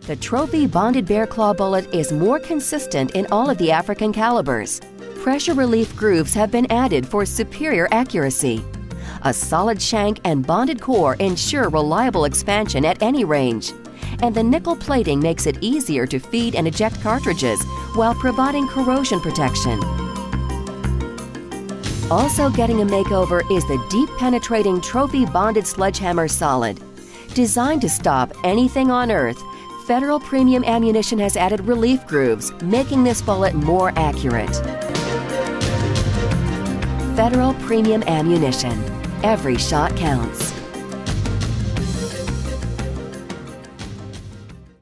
The Trophy Bonded Bear Claw bullet is more consistent in all of the African calibers. Pressure relief grooves have been added for superior accuracy. A solid shank and bonded core ensure reliable expansion at any range. And the nickel plating makes it easier to feed and eject cartridges while providing corrosion protection. Also getting a makeover is the deep penetrating trophy bonded sledgehammer solid. Designed to stop anything on Earth, Federal Premium Ammunition has added relief grooves, making this bullet more accurate. Federal Premium Ammunition. Every shot counts.